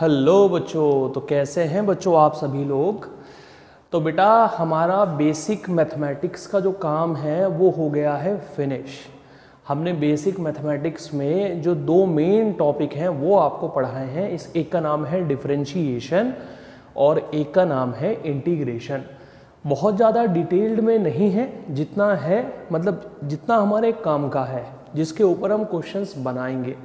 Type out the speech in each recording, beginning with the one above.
Hello बच्चों तो कैसे हैं बच्चों आप सभी लोग? तो बेटा, हमारा बेसिक मैथमेटिक्स का जो काम है, वो हो गया है फिनिश हमने बेसिक मैथमेटिक्स में जो दो मेन टॉपिक हैं, वो आपको पढ़ाए हैं। इस, एक का नाम है डिफरेंशिएशन और एक का नाम है इंटीग्रेशन बहुत ज़्यादा डिटेल्ड में नहीं है, जितना है मतलब जितना हमारे काम का है, जिसके ऊपर हम क्वेश्चंस बनाएँगे,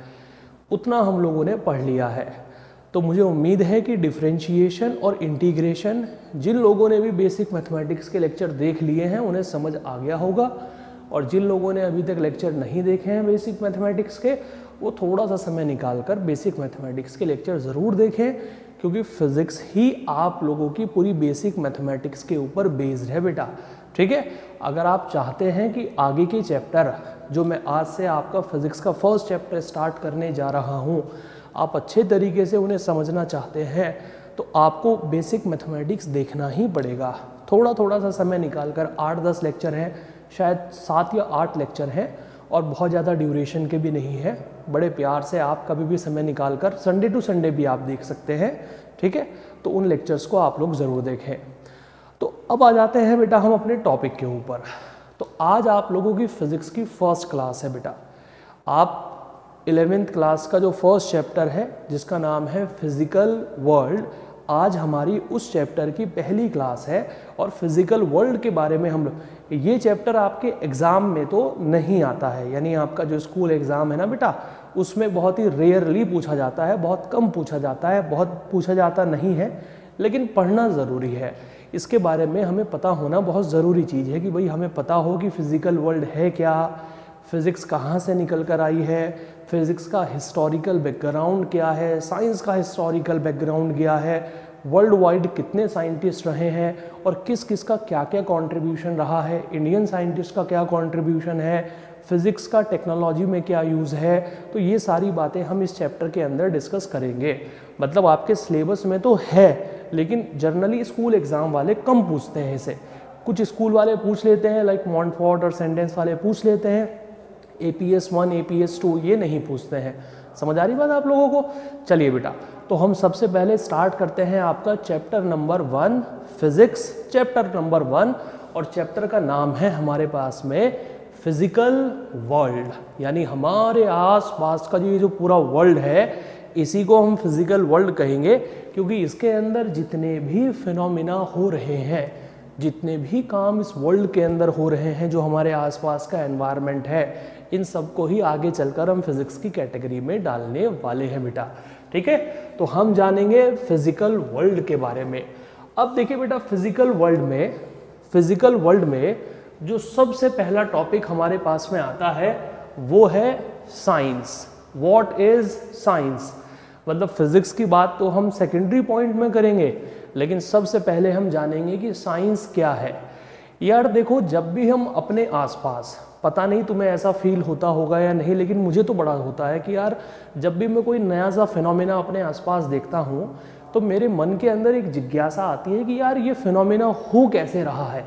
उतना हम लोगों ने पढ़ लिया है। तो मुझे उम्मीद है कि डिफ्रेंशिएशन और इंटीग्रेशन जिन लोगों ने भी बेसिक मैथमेटिक्स के लेक्चर देख लिए हैं, उन्हें समझ आ गया होगा। और जिन लोगों ने अभी तक लेक्चर नहीं देखे हैं बेसिक मैथमेटिक्स के, वो थोड़ा सा समय निकाल कर बेसिक मैथमेटिक्स के लेक्चर ज़रूर देखें, क्योंकि फिज़िक्स ही आप लोगों की पूरी बेसिक मैथमेटिक्स के ऊपर बेस्ड है बेटा। ठीक है? अगर आप चाहते हैं कि आगे के चैप्टर जो मैं आज से आपका फिज़िक्स का फ़र्स्ट चैप्टर स्टार्ट करने जा रहा हूँ आप अच्छे तरीके से उन्हें समझना चाहते हैं तो आपको बेसिक मैथमेटिक्स देखना ही पड़ेगा। थोड़ा थोड़ा सा समय निकाल कर आठ दस लेक्चर हैं, शायद सात या आठ लेक्चर हैं, और बहुत ज़्यादा ड्यूरेशन के भी नहीं है। बड़े प्यार से आप कभी भी समय निकाल कर संडे टू संडे भी आप देख सकते हैं, ठीक है? तो उन लेक्चर्स को आप लोग ज़रूर देखें। तो अब आ जाते हैं बेटा हम अपने टॉपिक के ऊपर। तो आज आप लोगों की फ़िज़िक्स की फ़र्स्ट क्लास है बेटा। आप इलेवेंथ क्लास का जो फ़र्स्ट चैप्टर है, जिसका नाम है फ़िज़िकल वर्ल्ड, आज हमारी उस चैप्टर की पहली क्लास है और फ़िज़िकल वर्ल्ड के बारे में हम ये चैप्टर आपके एग्ज़ाम में तो नहीं आता है, यानी आपका जो स्कूल एग्ज़ाम है ना बेटा, उसमें बहुत ही रेयरली पूछा जाता है, बहुत कम पूछा जाता है, बहुत पूछा जाता नहीं है, लेकिन पढ़ना ज़रूरी है। इसके बारे में हमें पता होना बहुत ज़रूरी चीज़ है कि भाई हमें पता हो कि फ़िज़िकल वर्ल्ड है क्या, फिज़िक्स कहाँ से निकल कर आई है फिज़िक्स का हिस्टोरिकल बैकग्राउंड क्या है? साइंस का हिस्टोरिकल बैकग्राउंड क्या है? वर्ल्ड वाइड कितने साइंटिस्ट रहे हैं? और किस किस का क्या क्या कंट्रीब्यूशन रहा है? इंडियन साइंटिस्ट का क्या कंट्रीब्यूशन है? फिज़िक्स का टेक्नोलॉजी में क्या यूज़ है? तो ये सारी बातें हम इस चैप्टर के अंदर डिस्कस करेंगे। मतलब आपके सिलेबस में तो है, लेकिन जर्नली स्कूल एग्ज़ाम वाले कम पूछते हैं इसे। कुछ स्कूल वाले पूछ लेते हैं लाइक मॉन्टफोर्ट और सेंटेंस वाले पूछ लेते हैं। A P S one A P S two ये नहीं पूछते हैं। समझ आ रही बात आप लोगों को? चलिए बेटा तो हम सबसे पहले स्टार्ट करते हैं आपका chapter number one physics chapter number one और चैप्टर का नाम है हमारे पास में फ़िज़िकल वर्ल्ड यानी हमारे आस पास का जो ये जो पूरा वर्ल्ड है, इसी को हम फ़िज़िकल वर्ल्ड कहेंगे, क्योंकि इसके अंदर जितने भी फिनोमिना हो रहे हैं जितने भी काम इस वर्ल्ड के अंदर हो रहे हैं, जो हमारे आसपास का एनवायरनमेंट है, इन सबको ही आगे चलकर हम फिज़िक्स की कैटेगरी में डालने वाले हैं बेटा। ठीक है? तो हम जानेंगे फ़िज़िकल वर्ल्ड के बारे में। अब देखिए बेटा फ़िज़िकल वर्ल्ड में फ़िज़िकल वर्ल्ड में जो सबसे पहला टॉपिक हमारे पास में आता है, वो है साइंस वॉट इज़ साइंस मतलब फिज़िक्स की बात तो हम सेकेंडरी पॉइंट में करेंगे। लेकिन सबसे पहले हम जानेंगे कि साइंस क्या है। यार देखो, जब भी हम अपने आसपास, पता नहीं तुम्हें ऐसा फील होता होगा या नहीं, लेकिन मुझे तो बड़ा होता है कि यार, जब भी मैं कोई नया सा फिनोमेना अपने आसपास देखता हूँ तो मेरे मन के अंदर एक जिज्ञासा आती है कि यार, ये फिनोमेना हो कैसे रहा है?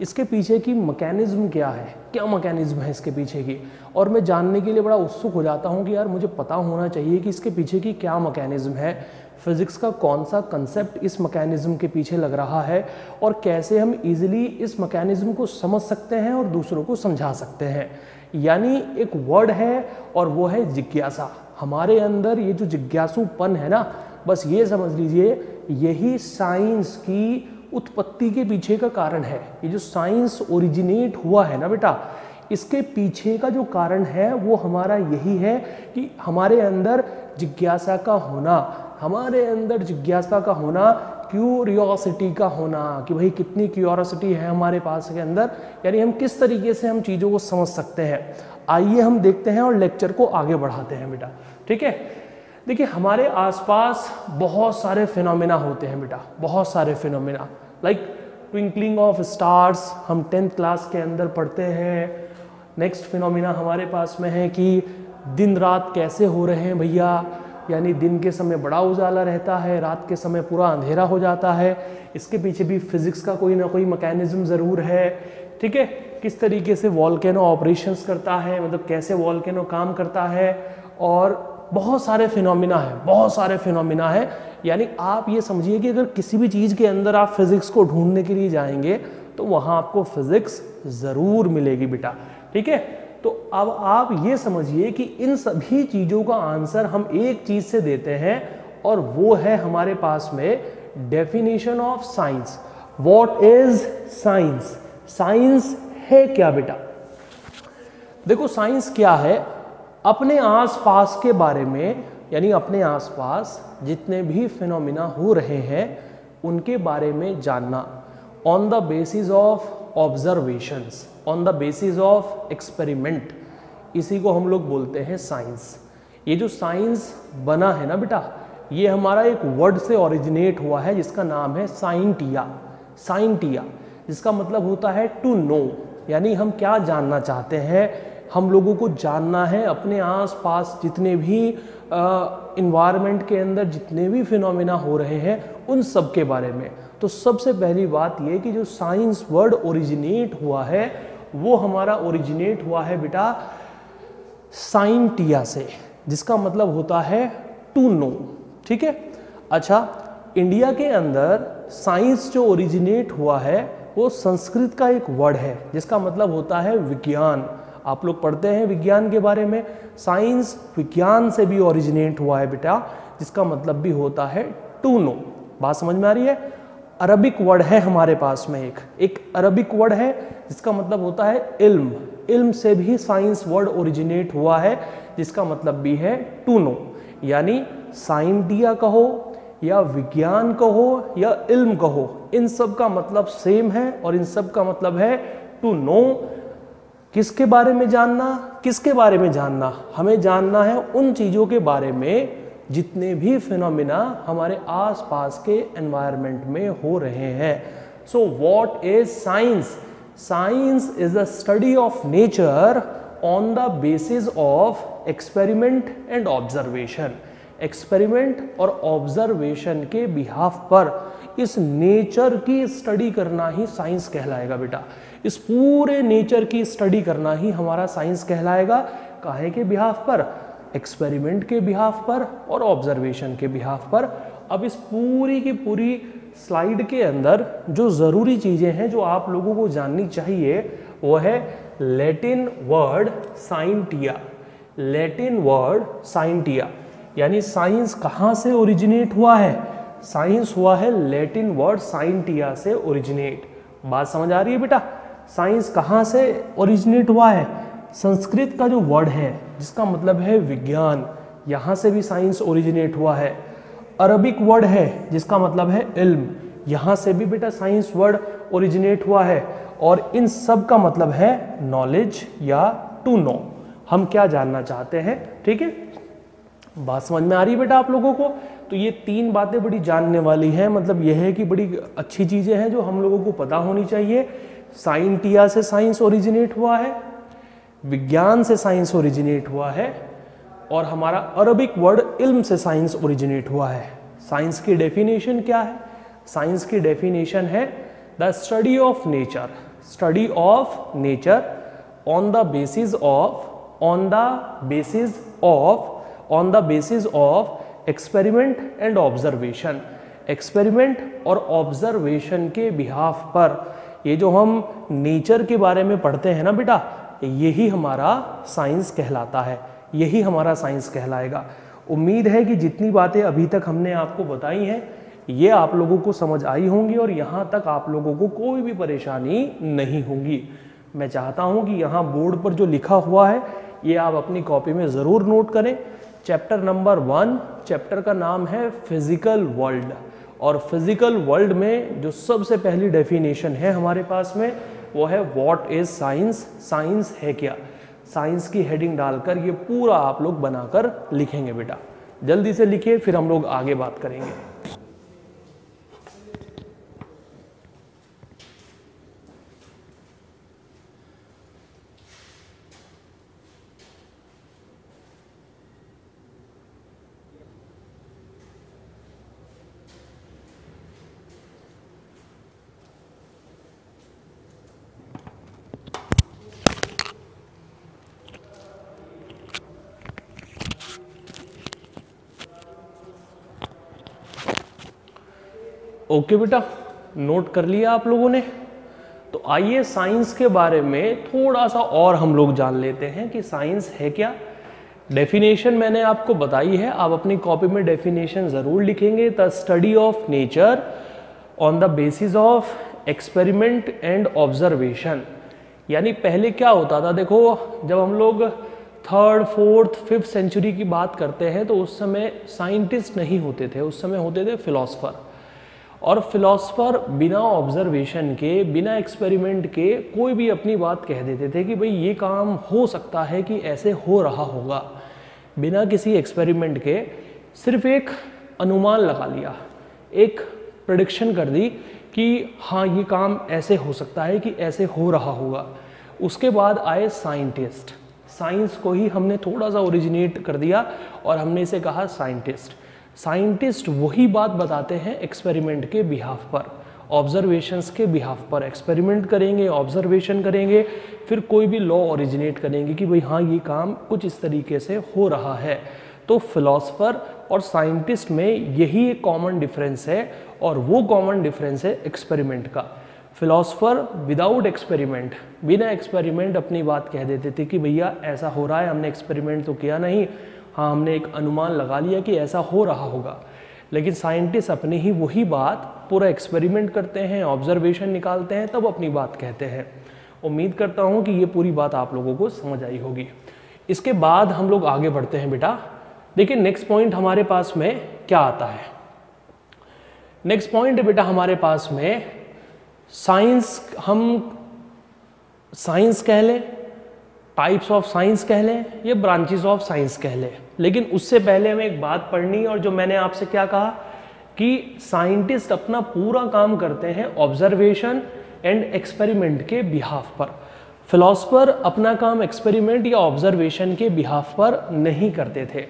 इसके पीछे की मैकेनिज्म क्या है? क्या मैकेनिज्म है इसके पीछे की? और मैं जानने के लिए बड़ा उत्सुक हो जाता हूँ कि यार, मुझे पता होना चाहिए कि इसके पीछे की क्या मैकेनिज्म है। फिज़िक्स का कौन सा कंसेप्ट इस मैकेनिज्म के पीछे लग रहा है और कैसे हम इजीली इस मैकेनिज्म को समझ सकते हैं और दूसरों को समझा सकते हैं। यानी एक वर्ड है और वो है जिज्ञासा। हमारे अंदर ये जो जिज्ञासुपन है ना, बस ये समझ लीजिए, यही साइंस की उत्पत्ति के पीछे का कारण है। ये जो साइंस ओरिजिनेट हुआ है ना बेटा, इसके पीछे का जो कारण है, वो हमारा यही है कि हमारे अंदर जिज्ञासा का होना हमारे अंदर जिज्ञासा का होना क्यूरियोसिटी का होना कि भाई कितनी क्यूरोसिटी है हमारे पास के अंदर, यानी हम किस तरीके से हम चीज़ों को समझ सकते हैं। आइए हम देखते हैं और लेक्चर को आगे बढ़ाते हैं बेटा। ठीक है? देखिए, हमारे आसपास बहुत सारे फिनोमिना होते हैं बेटा, बहुत सारे phenomena like twinkling of stars हम टेंथ क्लास के अंदर पढ़ते हैं। नेक्स्ट फिनोमिना हमारे पास में है कि दिन रात कैसे हो रहे हैं भैया? यानी दिन के समय बड़ा उजाला रहता है, रात के समय पूरा अंधेरा हो जाता है। इसके पीछे भी फिजिक्स का कोई ना कोई मैकेनिज्म ज़रूर है। ठीक है? किस तरीके से वॉलकेनो ऑपरेशंस करता है मतलब कैसे वॉलकेनो काम करता है, और बहुत सारे फिनोमिना है, बहुत सारे फिनोमिना है। यानी आप ये समझिए कि अगर किसी भी चीज़ के अंदर आप फिज़िक्स को ढूँढने के लिए जाएँगे तो वहाँ आपको फिज़िक्स ज़रूर मिलेगी बेटा। ठीक है? तो अब आप ये समझिए कि इन सभी चीज़ों का आंसर हम एक चीज़ से देते हैं और वो है हमारे पास में definition of science what is science science है क्या बेटा? देखो साइंस क्या है? अपने आसपास के बारे में, यानी अपने आसपास जितने भी फिनोमिना हो रहे हैं, उनके बारे में जानना। On the basis of observations on the basis of experiment इसी को हम लोग बोलते हैं साइंस ये जो साइंस बना है ना बेटा, ये हमारा एक वर्ड से ओरिजिनेट हुआ है, जिसका नाम है साइंटिया साइंटिया जिसका मतलब होता है टू नो यानी हम क्या जानना चाहते हैं? हम लोगों को जानना है अपने आस-पास जितने भी इन्वायरमेंट के अंदर जितने भी फिनोमिना हो रहे हैं, उन सब के बारे में। तो सबसे पहली बात ये कि जो साइंस वर्ड ओरिजिनेट हुआ है वो हमारा ओरिजिनेट हुआ है बेटा साइंटिया से, जिसका मतलब होता है टू नो ठीक है? अच्छा इंडिया के अंदर साइंस जो ओरिजिनेट हुआ है, वो संस्कृत का एक वर्ड है, जिसका मतलब होता है विज्ञान। आप लोग पढ़ते हैं विज्ञान के बारे में साइंस विज्ञान से भी ओरिजिनेट हुआ है बेटा, जिसका मतलब भी होता है टू नो बात समझ में आ रही है? अरबिक वर्ड है हमारे पास में एक। एक अरबिक वर्ड है, जिसका मतलब होता है इल्म। इल्म से भी साइंस वर्ड ओरिजिनेट हुआ है, जिसका मतलब भी है टू नो यानी साइंटिया कहो, या विज्ञान कहो, या इल्म कहो, इन सब का मतलब सेम है और इन सब का मतलब है टू नो किसके बारे में जानना? किसके बारे में जानना? हमें जानना है उन चीज़ों के बारे में जितने भी फिनोमिना हमारे आसपास के एनवायरनमेंट में हो रहे हैं। So what is science science is the study of nature on the basis of experiment and observation experiment और ऑब्जर्वेशन के बिहाफ पर इस नेचर की स्टडी करना ही साइंस कहलाएगा बेटा। इस पूरे नेचर की स्टडी करना ही हमारा साइंस कहलाएगा। काहे के बिहाफ पर? एक्सपेरिमेंट के बिहाफ पर और ऑब्जर्वेशन के बिहाफ पर। अब इस पूरी की पूरी स्लाइड के अंदर जो ज़रूरी चीज़ें हैं, जो आप लोगों को जाननी चाहिए, वो है Latin word scientia Latin word scientia यानी साइंस कहाँ से ओरिजिनेट हुआ है? साइंस हुआ है लेटिन वर्ड साइंटिया से ओरिजिनेट बात समझ आ रही है बेटा? साइंस कहाँ से ओरिजिनेट हुआ है? संस्कृत का जो वर्ड है, जिसका मतलब है विज्ञान, यहाँ से भी साइंस ओरिजिनेट हुआ है। अरबिक वर्ड है, जिसका मतलब है इल्म, यहाँ से भी बेटा साइंस वर्ड ओरिजिनेट हुआ है। और इन सब का मतलब है नॉलेज या टू नो हम क्या जानना चाहते हैं? ठीक है? बात समझ में आ रही है बेटा आप लोगों को? तो ये तीन बातें बड़ी जानने वाली हैं। मतलब यह है कि बड़ी अच्छी चीज़ें हैं जो हम लोगों को पता होनी चाहिए। साइंटिया से साइंस ओरिजिनेट हुआ है विज्ञान से साइंस ओरिजिनेट हुआ है और हमारा अरबिक वर्ड इल्म से साइंस ओरिजिनेट हुआ है। साइंस की डेफिनेशन क्या है? साइंस की डेफिनेशन है the study of nature study of nature on the basis of on the basis of on the basis of experiment and observation experiment और ऑब्जर्वेशन के बिहाफ पर ये जो हम नेचर के बारे में पढ़ते हैं ना बेटा यही हमारा साइंस कहलाता है, यही हमारा साइंस कहलाएगा। उम्मीद है कि जितनी बातें अभी तक हमने आपको बताई हैं, ये आप लोगों को समझ आई होंगी और यहाँ तक आप लोगों को कोई भी परेशानी नहीं होगी। मैं चाहता हूँ कि यहाँ बोर्ड पर जो लिखा हुआ है, ये आप अपनी कॉपी में ज़रूर नोट करें। चैप्टर नंबर वन, चैप्टर का नाम है फ़िज़िकल वर्ल्ड। और फ़िज़िकल वर्ल्ड में जो सबसे पहली डेफिनेशन है हमारे पास में वो है वॉट इज़ साइंस साइंस है क्या? साइंस की हेडिंग डालकर ये पूरा आप लोग बनाकर लिखेंगे बेटा। जल्दी से लिखिए, फिर हम लोग आगे बात करेंगे। ओके बेटा नोट कर लिया आप लोगों ने। तो आइए साइंस के बारे में थोड़ा सा और हम लोग जान लेते हैं कि साइंस है क्या। डेफिनेशन मैंने आपको बताई है, आप अपनी कॉपी में डेफिनेशन ज़रूर लिखेंगे। The study of nature on the basis of experiment and observation यानी पहले क्या होता था, देखो, जब हम लोग थर्ड फोर्थ फिफ्थ सेंचुरी की बात करते हैं तो उस समय साइंटिस्ट नहीं होते थे, उस समय होते थे फिलोसफर और फिलोसफर बिना ऑब्जर्वेशन के, बिना एक्सपेरिमेंट के कोई भी अपनी बात कह देते थे कि भाई ये काम हो सकता है कि ऐसे हो रहा होगा। बिना किसी एक्सपेरिमेंट के सिर्फ़ एक अनुमान लगा लिया, एक प्रडिक्शन कर दी कि हाँ ये काम ऐसे हो सकता है कि ऐसे हो रहा होगा। उसके बाद आए साइंटिस्ट साइंस को ही हमने थोड़ा सा ओरिजिनेट कर दिया और हमने इसे कहा साइंटिस्ट साइंटिस्ट वही बात बताते हैं एक्सपेरिमेंट के बिहाफ पर। ऑब्जर्वेशंस के बिहाफ पर एक्सपेरिमेंट करेंगे, ऑब्जर्वेशन करेंगे, फिर कोई भी लॉ ओरिजिनेट करेंगे कि भाई हाँ ये काम कुछ इस तरीके से हो रहा है। तो फिलोसफर और साइंटिस्ट में यही एक कॉमन डिफरेंस है और वो कॉमन डिफरेंस है एक्सपेरिमेंट का। फिलोसफर विदाउट एक्सपेरिमेंट बिना एक्सपेरिमेंट अपनी बात कह देते थे कि भैया ऐसा हो रहा है, हमने एक्सपेरिमेंट तो किया नहीं। हाँ हमने एक अनुमान लगा लिया कि ऐसा हो रहा होगा। लेकिन साइंटिस्ट अपने ही वही बात, पूरा एक्सपेरिमेंट करते हैं, ऑब्जर्वेशन निकालते हैं, तब अपनी बात कहते हैं। उम्मीद करता हूँ कि ये पूरी बात आप लोगों को समझ आई होगी। इसके बाद हम लोग आगे बढ़ते हैं बेटा। देखिए नेक्स्ट पॉइंट हमारे पास में क्या आता है? नेक्स्ट पॉइंट बेटा हमारे पास में साइंस हम साइंस कह लें टाइप्स ऑफ़ साइंस कह लें या ब्रांचेस ऑफ़ साइंस कह लें। लेकिन उससे पहले हमें एक बात पढ़नी और जो मैंने आपसे क्या कहा कि साइंटिस्ट अपना पूरा काम करते हैं ऑब्जर्वेशन एंड एक्सपेरिमेंट के बिहाफ पर। फिलोसफर अपना काम एक्सपेरिमेंट या ऑब्जर्वेशन के बिहाफ पर नहीं करते थे।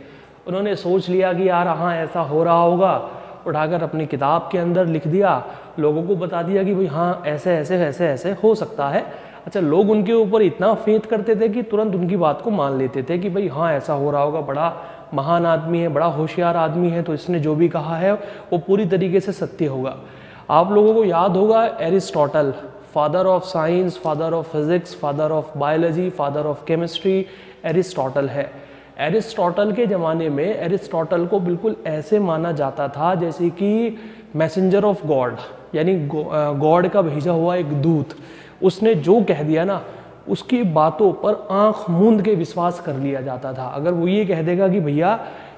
उन्होंने सोच लिया कि यार हाँ ऐसा हो रहा होगा। उठाकर अपनी किताब के अंदर लिख दिया। लोगों को बता दिया कि भाई हाँ ऐसे ऐसे ऐसे ऐसे हो सकता है। अच्छा लोग उनके ऊपर इतना फेथ करते थे कि तुरंत उनकी बात को मान लेते थे कि भाई हाँ ऐसा हो रहा होगा, बड़ा महान आदमी है, बड़ा होशियार आदमी है तो इसने जो भी कहा है, वो पूरी तरीके से सत्य होगा। आप लोगों को याद होगा Aristotle father of science father of physics father of biology father of chemistry Aristotle है। एरिस्टोटल के ज़माने में एरिस्टोटल को बिल्कुल ऐसे माना जाता था जैसे कि मैसेंजर ऑफ़ गॉड यानी गॉड का भेजा हुआ एक दूत। उसने जो कह दिया ना, उसकी बातों पर आँख मूंद के विश्वास कर लिया जाता था। अगर वो ये कह देगा कि भैया,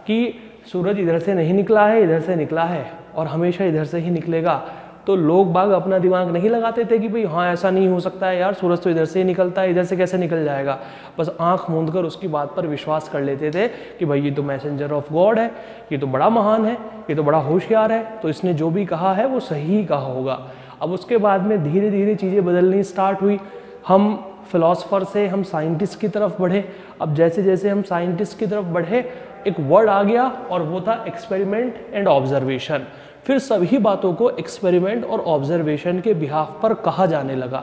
कि सूरज इधर से नहीं निकला है, इधर से निकला है और हमेशा इधर से ही निकलेगा तो लोग बाग अपना दिमाग नहीं लगाते थे कि भाई हाँ ऐसा नहीं हो सकता है यार, सूरज तो इधर से ही निकलता है, इधर से कैसे निकल जाएगा? बस आँख मूंद कर उसकी बात पर विश्वास कर लेते थे कि भाई, ये तो मैसेंजर ऑफ़ गॉड है, ये तो बड़ा महान है, ये तो बड़ा होशियार है। तो इसने जो भी कहा है, वो सही कहा होगा। अब उसके बाद में धीरे धीरे चीज़ें बदलनी स्टार्ट हुई। हम फिलोसफर से, हम साइंटिस्ट की तरफ़ बढ़े। अब जैसे जैसे हम साइंटिस्ट की तरफ़ बढ़े, एक वर्ड आ गया और वो था एक्सपेरिमेंट एंड ऑब्जर्वेशन फिर सभी बातों को एक्सपेरिमेंट और ऑब्जर्वेशन के बिहाफ पर कहा जाने लगा।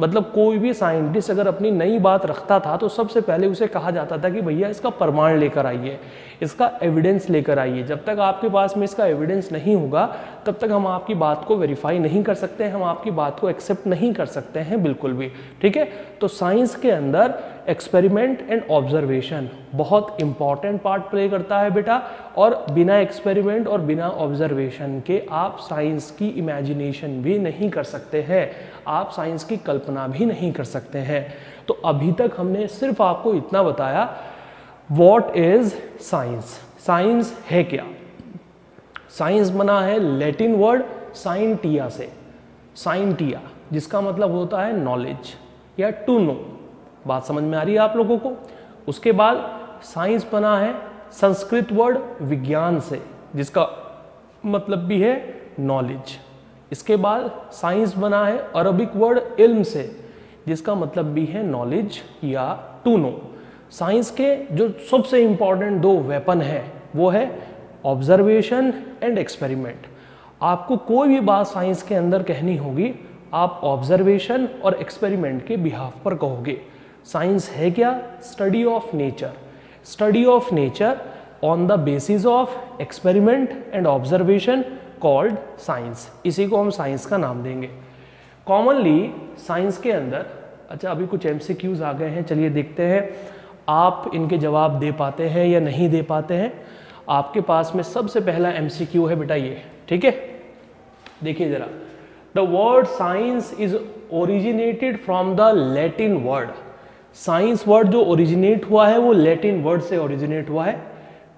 मतलब कोई भी साइंटिस्ट अगर अपनी नई बात रखता था तो सबसे पहले उसे कहा जाता था कि भैया इसका प्रमाण लेकर आइए। इसका एविडेंस लेकर आइए। जब तक आपके पास में इसका एविडेंस नहीं होगा, तब तक हम आपकी बात को वेरीफाई नहीं कर सकते, हम आपकी बात को एक्सेप्ट नहीं कर सकते हैं बिल्कुल भी। ठीक है? तो साइंस के अंदर एक्सपेरिमेंट एंड ऑब्जर्वेशन बहुत इंपॉर्टेंट पार्ट प्ले करता है बेटा। और बिना एक्सपेरिमेंट और बिना ऑब्जर्वेशन के आप साइंस की इमेजिनेशन भी नहीं कर सकते हैं। आप साइंस की कल्पना भी नहीं कर सकते हैं। तो अभी तक हमने सिर्फ़ आपको इतना बताया वॉट इज़ साइंस साइंस है क्या? साइंस बना है लेटिन वर्ड साइंटिया से। साइंटिया जिसका मतलब होता है नॉलेज या टू नो बात समझ में आ रही है आप लोगों को? उसके बाद साइंस बना है संस्कृत वर्ड विज्ञान से, जिसका मतलब भी है नॉलेज इसके बाद साइंस बना है अरबिक वर्ड इल्म से, जिसका मतलब भी है नॉलेज या टू नो साइंस के जो सबसे इंपॉर्टेंट दो वेपन है, वो है ऑब्जर्वेशन एंड एक्सपेरिमेंट आपको कोई भी बात साइंस के अंदर कहनी होगी, आप ऑब्जर्वेशन और एक्सपेरिमेंट के बिहाफ पर कहोगे। साइंस है क्या? Study of nature study of nature on the basis of experiment and observation called science इसी को हम साइंस का नाम देंगे। कॉमनली साइंस के अंदर अच्छा अभी कुछ एम आ गए हैं, चलिए देखते हैं। आप इनके जवाब दे पाते हैं या नहीं दे पाते हैं? आपके पास में सबसे पहला एमसीक्यू है बेटा ये, ठीक है? देखिए ज़रा the word science is originated from the Latin word science word जो ओरिजिनेट हुआ है, वो लैटिन वर्ड से ओरिजिनेट हुआ है।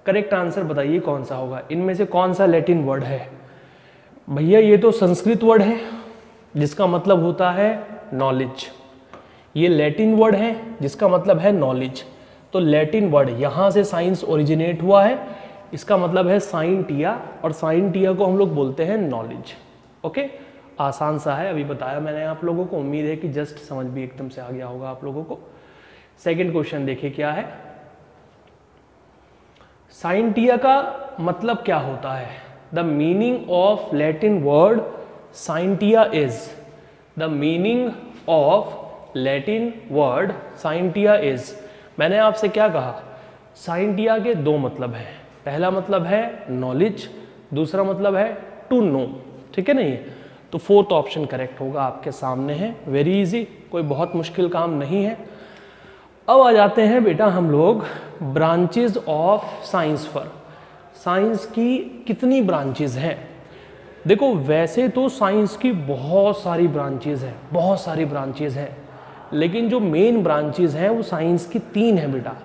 करेक्ट आंसर बताइए कौन सा होगा? इनमें से कौन सा लैटिन वर्ड है? भैया, ये तो संस्कृत वर्ड है, जिसका मतलब होता है नॉलेज ये लैटिन वर्ड है, जिसका मतलब है नॉलेज तो लैटिन वर्ड, यहाँ से साइंस ओरिजिनेट हुआ है। इसका मतलब है साइंटिया, और साइंटिया को हम लोग बोलते हैं नॉलेज ओके? आसान सा है, अभी बताया मैंने आप लोगों को। उम्मीद है कि जस्ट समझ भी एकदम से आ गया होगा आप लोगों को। सेकंड क्वेश्चन देखिए क्या है। साइंटिया का मतलब क्या होता है? The meaning of Latin word scientia is the meaning of Latin word scientia is मैंने आपसे क्या कहा? साइंटिया के दो मतलब हैं। पहला मतलब है नॉलेज दूसरा मतलब है टू नो ठीक है नहीं तो फोर्थ ऑप्शन करेक्ट होगा आपके सामने है। वेरी इजी कोई बहुत मुश्किल काम नहीं है। अब आ जाते हैं बेटा हम लोग ब्रांचेज ऑफ़ साइंस पर। साइंस की कितनी ब्रांचेज हैं? देखो, वैसे तो साइंस की बहुत सारी ब्रांचेज हैं, बहुत सारी ब्रांचेज हैं। लेकिन जो मेन ब्रांचेज हैं, वो साइंस की तीन है बेटा।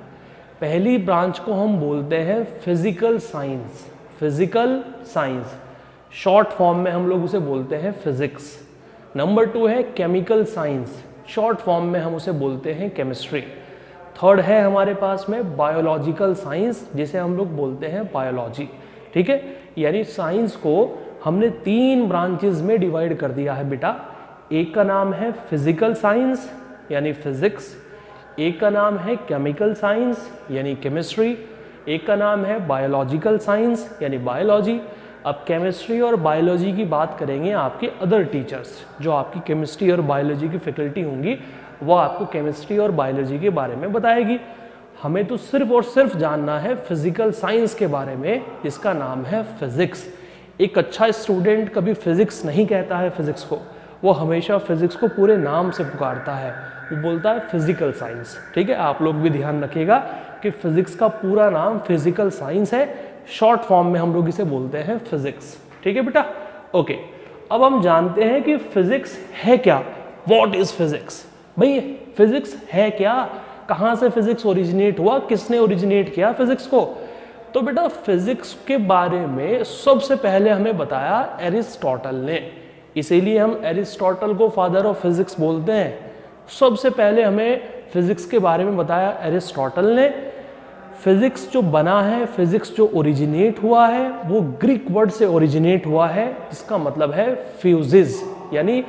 पहली ब्रांच को हम बोलते हैं physical science physical science short form में हम लोग उसे बोलते हैं फिजिक्स नंबर टू है केमिकल साइंस शॉर्ट फॉर्म में हम उसे बोलते हैं केमिस्ट्री थर्ड है हमारे पास में बायोलॉजिकल साइंस जिसे हम लोग बोलते हैं बायोलॉजी ठीक है? यानी साइंस को हमने तीन ब्रांचेस में डिवाइड कर दिया है बेटा। एक का नाम है फ़िज़िकल साइंस यानी फिजिक्स एक का नाम है केमिकल साइंस, यानी केमिस्ट्री एक का नाम है बायोलॉजिकल साइंस, यानी बायोलॉजी। अब केमिस्ट्री और बायोलॉजी की बात करेंगे आपके अदर टीचर्स, जो आपकी केमिस्ट्री और बायोलॉजी की फैकल्टी होंगी, वो आपको केमिस्ट्री और बायोलॉजी के बारे में बताएगी। हमें तो सिर्फ़ और सिर्फ़ जानना है फ़िज़िकल साइंस के बारे में, जिसका नाम है फिजिक्स। एक अच्छा स्टूडेंट कभी फिजिक्स नहीं कहता है फिजिक्स को, वो हमेशा फिजिक्स को पूरे नाम से पुकारता है। वो बोलता है फ़िज़िकल साइंस ठीक है? आप लोग भी ध्यान रखिएगा कि फिजिक्स का पूरा नाम फ़िज़िकल साइंस है। शॉर्ट फॉर्म में हम लोग इसे बोलते हैं फिजिक्स ठीक है बेटा? ओके अब हम जानते हैं कि फिजिक्स है क्या। वॉट इज़ फिजिक्स भाई फिजिक्स है क्या? कहाँ से फिजिक्स ओरिजिनेट हुआ? किसने ओरिजिनेट किया फिजिक्स को? तो बेटा फिजिक्स के बारे में सबसे पहले हमें बताया एरिस्टोटल ने। इसीलिए हम एरिस्टोटल को फादर ऑफ़ फिजिक्स बोलते हैं। सबसे पहले हमें फिजिक्स के बारे में बताया, एरिस्टोटल ने। फिजिक्स जो बना है, फिजिक्स जो ओरिजिनेट हुआ है, वो ग्रीक वर्ड से ओरिजिनेट हुआ है इसका मतलब है फ्यूजिज यानी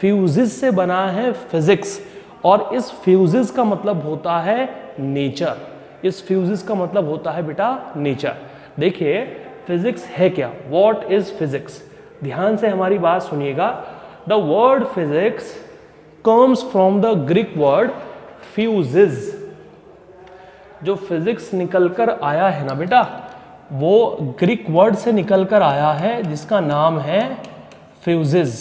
फ्यूजिज से बना है फिजिक्स। और इस फ्यूजिज का मतलब होता है नेचर। इस फ्यूजिज का मतलब होता है बेटा नेचर। देखिए, फिजिक्स है क्या? वॉट इज़ फिजिक्स ध्यान से हमारी बात सुनिएगा। The word physics comes from the Greek word physis जो फिजिक्स निकल कर आया है ना बेटा, वो ग्रीक वर्ड से निकल कर आया है, जिसका नाम है फ्यूजिज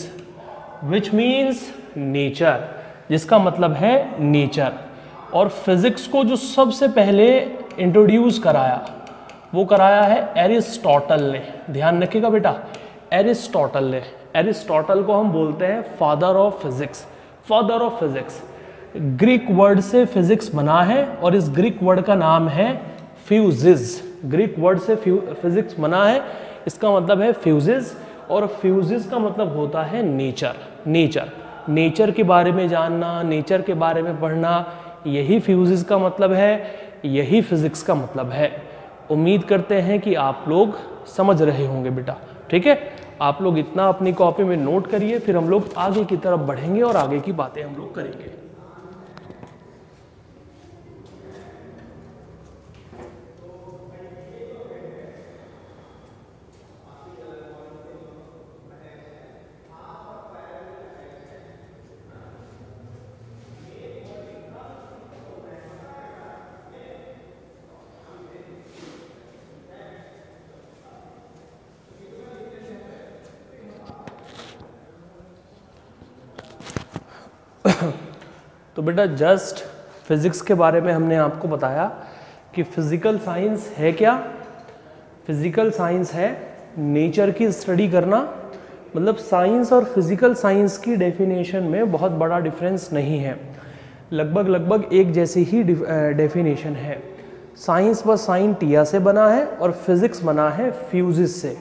विच मीन्स नेचर जिसका मतलब है नेचर और फिजिक्स को जो सबसे पहले इंट्रोड्यूस कराया, वो कराया है एरिस्टोटल ने। ध्यान रखिएगा बेटा एरिस्टोटल ने। एरिस्टोटल को हम बोलते हैं father of physics father of physics Greek word से फिजिक्स बना है और इस ग्रीक वर्ड का नाम है फ्यूजिज ग्रीक वर्ड से फिजिक्स बना है, इसका मतलब है फ्यूजिज और फ्यूजिज का मतलब होता है नेचर नेचर नेचर के बारे में जानना नेचर के बारे में पढ़ना, यही फ्यूजिज का मतलब है, यही फिजिक्स का मतलब है. उम्मीद करते हैं कि आप लोग समझ रहे होंगे बेटा. ठीक है? आप लोग इतना अपनी कॉपी में नोट करिए, फिर हम लोग आगे की तरफ़ बढ़ेंगे और आगे की बातें हम लोग करेंगे। तो बेटा जस्ट फिज़िक्स के बारे में हमने आपको बताया कि फ़िज़िकल साइंस है क्या? फ़िज़िकल साइंस है नेचर की स्टडी करना। मतलब साइंस और फ़िज़िकल साइंस की डेफिनेशन में बहुत बड़ा डिफरेंस नहीं है। लगभग लगभग एक जैसी ही डेफिनेशन है। साइंस व साइन टिया से बना है और फिज़िक्स बना है फ्यूजिस से।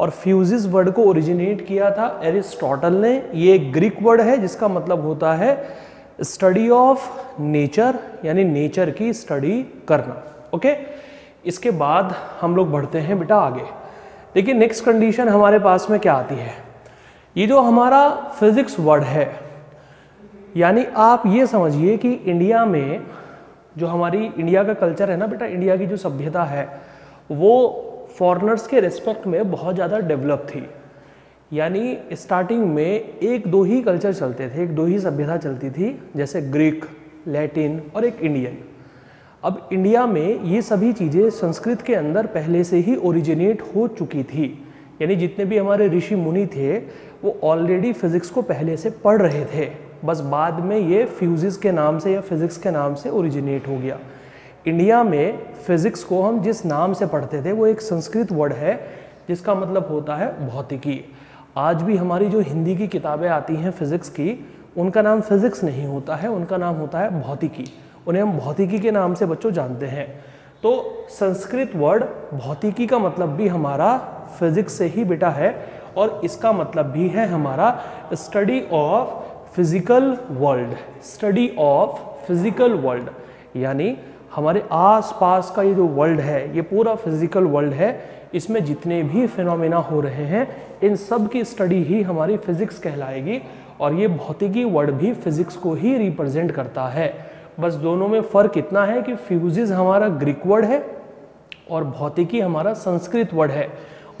और फ्यूजिस वर्ड को ओरिजिनेट किया था एरिस्टोटल ने। ये एक ग्रीक वर्ड है, जिसका मतलब होता है स्टडी ऑफ़ नेचर यानी नेचर की स्टडी करना। ओके इसके बाद हम लोग बढ़ते हैं बेटा आगे। देखिए नेक्स्ट कंडीशन हमारे पास में क्या आती है? ये जो हमारा फिजिक्स वर्ड है, यानी आप ये समझिए कि इंडिया में जो हमारी, इंडिया का कल्चर है ना बेटा, इंडिया की जो सभ्यता है, वो फॉरनर्स के रिस्पेक्ट में बहुत ज़्यादा डेवलप थी। यानी स्टार्टिंग में एक दो ही कल्चर चलते थे, एक दो ही सभ्यता चलती थी, जैसे ग्रीक लैटिन और एक इंडियन अब इंडिया में ये सभी चीज़ें संस्कृत के अंदर पहले से ही ओरिजिनेट हो चुकी थी। यानी जितने भी हमारे ऋषि मुनि थे, वो ऑलरेडी फिज़िक्स को पहले से पढ़ रहे थे। बस बाद में ये फ्यूजिस के नाम से या फिज़िक्स के नाम से ओरिजिनेट हो गया। इंडिया में फिज़िक्स को हम जिस नाम से पढ़ते थे, वो एक संस्कृत वर्ड है, जिसका मतलब होता है भौतिकी। आज भी हमारी जो हिंदी की किताबें आती हैं फिज़िक्स की, उनका नाम फिज़िक्स नहीं होता है, उनका नाम होता है भौतिकी। उन्हें हम भौतिकी के नाम से बच्चों जानते हैं। तो संस्कृत वर्ड भौतिकी का मतलब भी हमारा फिजिक्स से ही बेटा है, और इसका मतलब भी है हमारा study of physical world. Study of physical world, यानी हमारे आसपास का ये जो वर्ल्ड है, ये पूरा फ़िज़िकल वर्ल्ड है, इसमें जितने भी फिनोमेना हो रहे हैं, इन सब की स्टडी ही हमारी फिजिक्स कहलाएगी और ये भौतिकी वर्ड भी फिजिक्स को ही रिप्रेजेंट करता है। बस दोनों में फ़र्क इतना है कि फ्यूजिज हमारा ग्रीक वर्ड है और भौतिकी हमारा संस्कृत वर्ड है।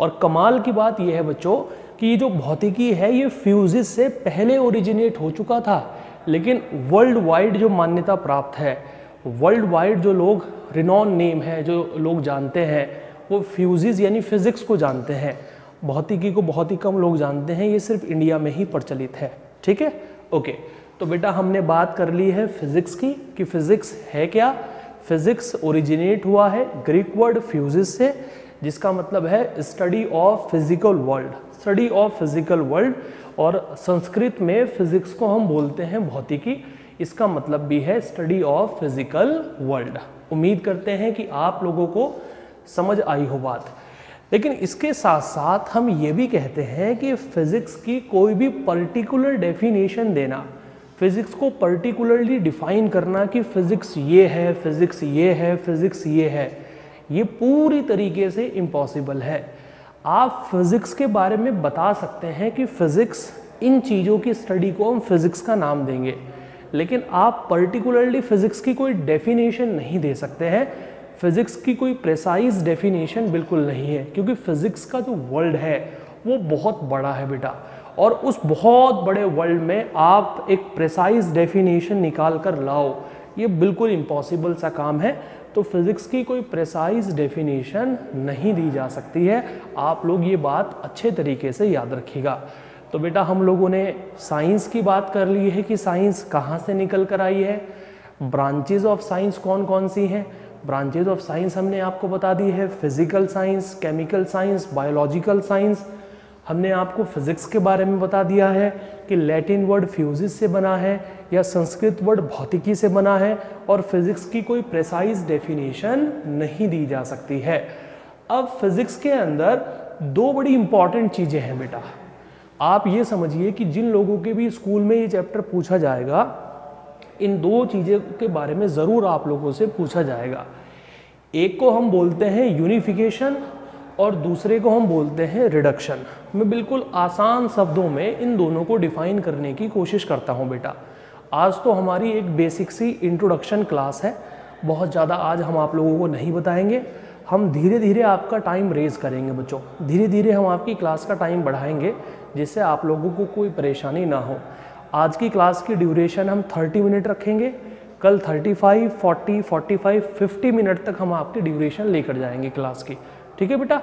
और कमाल की बात यह है बच्चों कि ये जो भौतिकी है, ये फ्यूजिज से पहले ओरिजिनेट हो चुका था, लेकिन वर्ल्ड वाइड जो मान्यता प्राप्त है वर्ल्ड वाइड जो लोग रिनॉन नेम है, जो लोग जानते हैं, वो फ्यूजिज यानी फिज़िक्स को जानते हैं। भौतिकी को बहुत ही कम लोग जानते हैं, ये सिर्फ़ इंडिया में ही प्रचलित है। ठीक है? ओके तो बेटा, हमने बात कर ली है फिजिक्स की, कि फिजिक्स है क्या? फिजिक्स ओरिजिनेट हुआ है ग्रीक वर्ड फ्यूजिस से, जिसका मतलब है study of physical world study of physical world और संस्कृत में फिजिक्स को हम बोलते हैं भौतिकी। इसका मतलब भी है स्टडी ऑफ़ फ़िज़िकल वर्ल्ड उम्मीद करते हैं कि आप लोगों को समझ आई हो बात। लेकिन इसके साथ साथ हम ये भी कहते हैं कि फिजिक्स की कोई भी पर्टिकुलर डेफिनेशन देना फिज़िक्स को पर्टिकुलरली डिफाइन करना कि फ़िज़िक्स ये है फ़िज़िक्स ये है फ़िज़िक्स ये है, ये पूरी तरीके से इम्पॉसिबल है। आप फिज़िक्स के बारे में बता सकते हैं कि फ़िज़िक्स इन चीज़ों की स्टडी को हम फिज़िक्स का नाम देंगे। लेकिन आप पर्टिकुलरली फ़िज़िक्स की कोई डेफिनेशन नहीं दे सकते हैं। फ़िज़िक्स की कोई प्रेसाइज डेफिनेशन बिल्कुल नहीं है, क्योंकि फ़िज़िक्स का जो वर्ल्ड है, वो बहुत बड़ा है बेटा। और उस बहुत बड़े वर्ल्ड में आप एक प्रेसाइज डेफिनेशन निकाल कर लाओ, ये बिल्कुल इम्पॉसिबल सा काम है। तो फिज़िक्स की कोई प्रेसाइज डेफिनेशन नहीं दी जा सकती है। आप लोग ये बात अच्छे तरीके से याद रखिएगा। तो बेटा हम लोगों ने साइंस की बात कर ली है कि साइंस कहाँ से निकल कर आई है। ब्रांचेज ऑफ़ साइंस कौन कौन सी हैं? ब्रांचेज ऑफ़ साइंस हमने आपको बता दी है। Physical science, chemical science, biological science. हमने आपको फिज़िक्स के बारे में बता दिया है कि लैटिन वर्ड फ्यूजिस से बना है या संस्कृत वर्ड भौतिकी से बना है और फिज़िक्स की कोई प्रेसाइज डेफिनेशन नहीं दी जा सकती है। अब फिज़िक्स के अंदर दो बड़ी इंपॉर्टेंट चीज़ें हैं बेटा। आप ये समझिए कि जिन लोगों के भी स्कूल में ये चैप्टर पूछा जाएगा, इन दो चीज़ों के बारे में ज़रूर आप लोगों से पूछा जाएगा। एक को हम बोलते हैं यूनिफिकेशन और दूसरे को हम बोलते हैं रिडक्शन मैं बिल्कुल आसान शब्दों में इन दोनों को डिफाइन करने की कोशिश करता हूँ बेटा। आज तो हमारी एक बेसिक सी इंट्रोडक्शन क्लास है। बहुत ज़्यादा आज हम आप लोगों को नहीं बताएँगे। हम धीरे धीरे आपका टाइम रेज करेंगे बच्चों। धीरे धीरे हम आपकी क्लास का टाइम बढ़ाएँगे। जिससे आप लोगों को कोई परेशानी ना हो। आज की क्लास की ड्यूरेशन हम 30 मिनट रखेंगे। कल 35, 40, 45, 50 मिनट तक हम आपकी ड्यूरेशन लेकर जाएँगे क्लास की। ठीक है बेटा?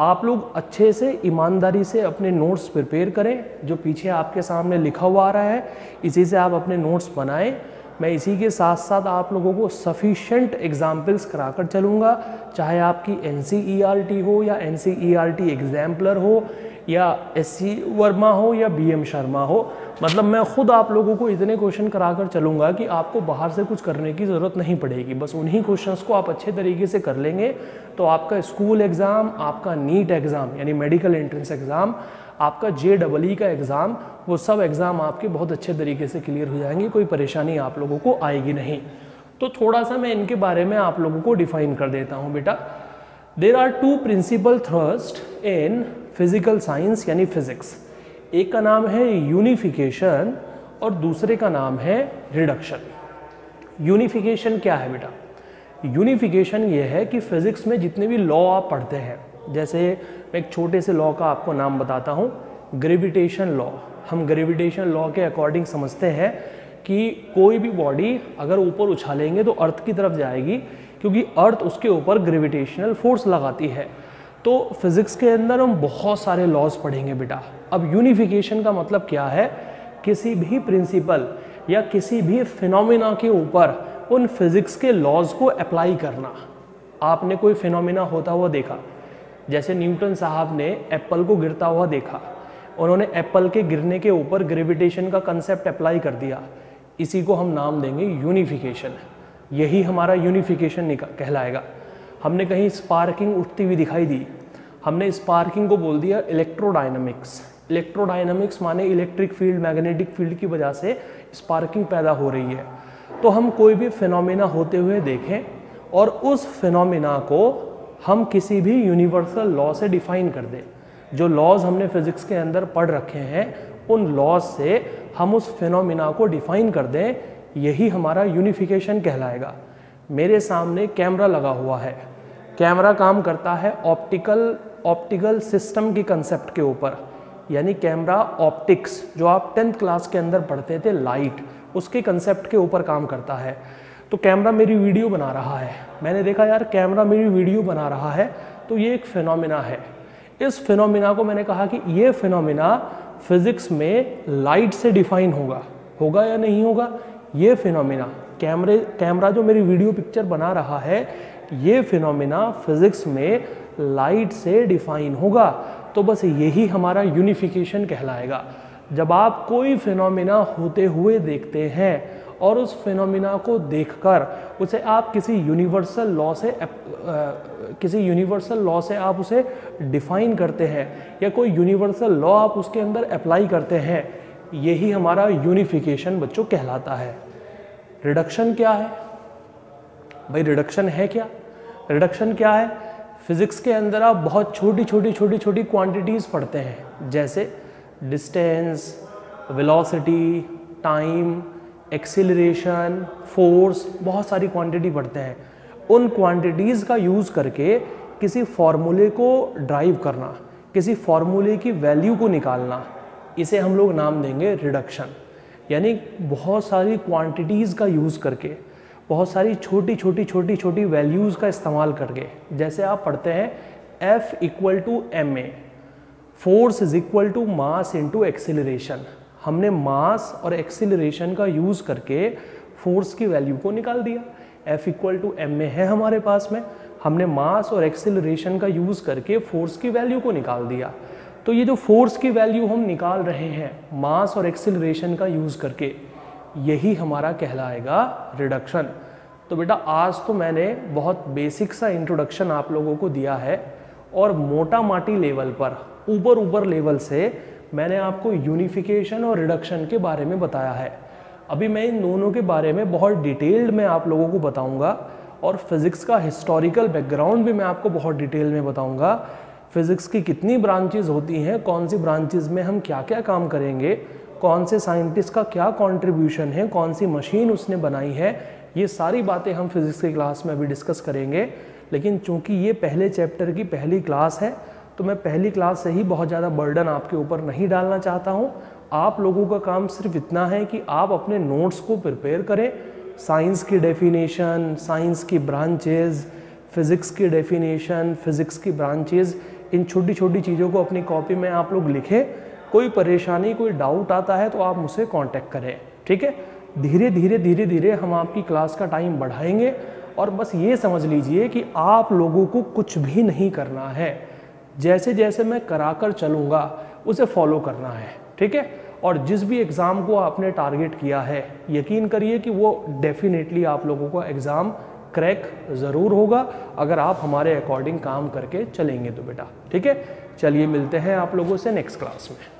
आप लोग अच्छे से ईमानदारी से अपने नोट्स प्रिपेयर करें जो पीछे आपके सामने लिखा हुआ आ रहा है इसी से आप अपने नोट्स बनाएँ। मैं इसी के साथ साथ आप लोगों को सफिशेंट एग्जाम्पल्स कराकर चलूँगा। चाहे आपकी एन e हो या एन सी एग्जाम्पलर हो या एस वर्मा हो या बी एम शर्मा हो मतलब मैं खुद आप लोगों को इतने क्वेश्चन करा कर चलूँगा कि आपको बाहर से कुछ करने की ज़रूरत नहीं पड़ेगी। बस उन्हीं क्वेश्चंस को आप अच्छे तरीके से कर लेंगे तो आपका स्कूल एग्ज़ाम आपका नीट एग्ज़ाम यानी मेडिकल एंट्रेंस एग्ज़ाम आपका जे डबल ई का एग्ज़ाम वो सब एग्ज़ाम आपके बहुत अच्छे तरीके से क्लियर हो जाएँगे, कोई परेशानी आप लोगों को आएगी नहीं। तो थोड़ा सा मैं इनके बारे में आप लोगों को डिफाइन कर देता हूँ बेटा। There are two principal thrust in physical science यानी फिजिक्स एक का नाम है यूनिफिकेशन और दूसरे का नाम है रिडक्शन यूनिफिकेशन क्या है बेटा? यूनिफिकेशन ये है कि फिजिक्स में जितने भी लॉ आप पढ़ते हैं, जैसे मैं एक छोटे से लॉ का आपको नाम बताता हूँ ग्रेविटेशन लॉ हम ग्रेविटेशन लॉ के अकॉर्डिंग समझते हैं कि कोई भी बॉडी अगर ऊपर उछालेंगे तो अर्थ की तरफ़ जाएगी, क्योंकि अर्थ उसके ऊपर ग्रेविटेशनल फोर्स लगाती है। तो फिज़िक्स के अंदर हम बहुत सारे लॉज पढ़ेंगे बेटा। अब यूनिफिकेशन का मतलब क्या है? किसी भी प्रिंसिपल या किसी भी फिनोमिना के ऊपर उन फिज़िक्स के लॉज को अप्लाई करना। आपने कोई फिनोमिना होता हुआ देखा? जैसे न्यूटन साहब ने एप्पल को गिरता हुआ देखा। उन्होंने एप्पल के गिरने के ऊपर ग्रेविटेशन का कंसेप्ट अप्लाई कर दिया। इसी को हम नाम देंगे यूनिफिकेशन यही हमारा यूनिफिकेशन कहलाएगा। हमने कहीं स्पार्किंग उठती हुई दिखाई दी। हमने स्पार्किंग को बोल दिया इलेक्ट्रोडाइनमिक्स इलेक्ट्रोडाइनमिक्स माने इलेक्ट्रिक फ़ील्ड मैग्नेटिक फ़ील्ड की वजह से स्पार्किंग पैदा हो रही है। तो हम कोई भी फिनोमिना होते हुए देखें और उस फिनोमिना को हम किसी भी यूनिवर्सल लॉ से डिफाइन कर दें। जो लॉज हमने फिजिक्स के अंदर पढ़ रखे हैं, उन लॉज से हम उस फिनोमिना को डिफाइन कर दें। यही हमारा यूनिफिकेशन कहलाएगा। मेरे सामने कैमरा लगा हुआ है। कैमरा काम करता है ऑप्टिकल ऑप्टिकल सिस्टम की कंसेप्ट के ऊपर। यानी कैमरा ऑप्टिक्स, जो आप टेंथ क्लास के अंदर पढ़ते थे लाइट उसके कंसेप्ट के ऊपर काम करता है। तो कैमरा मेरी वीडियो बना रहा है। मैंने देखा, यार, कैमरा मेरी वीडियो बना रहा है। तो ये एक फिनोमिना है। इस फिनोमिना को मैंने कहा कि ये फिनोमिना फिजिक्स में लाइट से डिफाइन होगा। होगा या नहीं होगा? ये फिनोमिना कैमरे, कैमरा जो मेरी वीडियो पिक्चर बना रहा है ये फिनोमिना फिजिक्स में लाइट से डिफाइन होगा। तो बस यही हमारा यूनिफिकेशन कहलाएगा। जब आप कोई फिनोमिना होते हुए देखते हैं और उस फिनोमिना को देखकर उसे आप किसी यूनिवर्सल लॉ से आ, किसी यूनिवर्सल लॉ से आप उसे डिफाइन करते हैं या कोई यूनिवर्सल लॉ आप उसके अंदर अप्लाई करते हैं यही हमारा यूनिफिकेशन बच्चों कहलाता है। रिडक्शन क्या है? भाई रिडक्शन है क्या? रिडक्शन क्या है? फिज़िक्स के अंदर आप बहुत छोटी छोटी छोटी छोटी क्वांटिटीज़ पढ़ते हैं, जैसे distance velocity time acceleration force बहुत सारी क्वांटिटी पढ़ते हैं। उन क्वांटिटीज़ का यूज़ करके किसी फार्मूले को ड्राइव करना, किसी फॉर्मूले की वैल्यू को निकालना, इसे हम लोग नाम देंगे रिडक्शन यानी बहुत सारी क्वांटिटीज़ का यूज़ करके। बहुत सारी छोटी छोटी छोटी छोटी वैल्यूज़ का इस्तेमाल करके। जैसे आप पढ़ते हैं, F equal to M A force is equal to mass into acceleration हमने मास और एक्सिलरेशन का यूज़ करके फोर्स की वैल्यू को निकाल दिया। F equal to M A है हमारे पास में। हमने मास और एक्सिलरेशन का यूज़ करके फोर्स की वैल्यू को निकाल दिया। तो ये जो फोर्स की वैल्यू हम निकाल रहे हैं मास और एक्सिलरेशन का यूज़ करके यही हमारा कहलाएगा रिडक्शन तो बेटा, आज तो मैंने बहुत बेसिक सा इंट्रोडक्शन आप लोगों को दिया है और मोटा माटी लेवल पर ऊपर ऊपर लेवल से मैंने आपको यूनिफिकेशन और रिडक्शन के बारे में बताया है। अभी मैं इन दोनों के बारे में बहुत डिटेल्ड में आप लोगों को बताऊँगा और फिज़िक्स का हिस्टोरिकल बैकग्राउंड भी मैं आपको बहुत डिटेल में बताऊँगा। फिज़िक्स की कितनी ब्रांचेज होती हैं, कौन सी ब्रांचेज में हम क्या क्या काम करेंगे कौन से साइंटिस्ट का क्या कंट्रीब्यूशन है, कौन सी मशीन उसने बनाई है, ये सारी बातें हम फिज़िक्स की क्लास में अभी डिस्कस करेंगे। लेकिन चूँकि ये पहले चैप्टर की पहली क्लास है तो मैं पहली क्लास से ही बहुत ज़्यादा बर्डन आपके ऊपर नहीं डालना चाहता हूँ। आप लोगों का काम सिर्फ़ इतना है कि आप अपने नोट्स को प्रिपेयर करें। साइंस की डेफिनेशन साइंस की ब्रांचेज फिज़िक्स की डेफिनेशन फिज़िक्स की ब्रांचेज इन छोटी छोटी चीज़ों को अपनी कॉपी में आप लोग लिखें। कोई परेशानी, कोई डाउट आता है तो आप मुझसे कांटेक्ट करें, ठीक है? धीरे धीरे धीरे धीरे हम आपकी क्लास का टाइम बढ़ाएँगे और बस ये समझ लीजिए कि आप लोगों को कुछ भी नहीं करना है। जैसे जैसे मैं कराकर चलूँगा, उसे फॉलो करना है, ठीक है? और जिस भी एग्ज़ाम को आपने टारगेट किया है, यकीन करिए कि वो डेफिनेटली आप लोगों को एग्ज़ाम क्रैक ज़रूर होगा, अगर आप हमारे अकॉर्डिंग काम करके चलेंगे तो बेटा, ठीक है? चलिए मिलते हैं आप लोगों से नेक्स्ट क्लास में।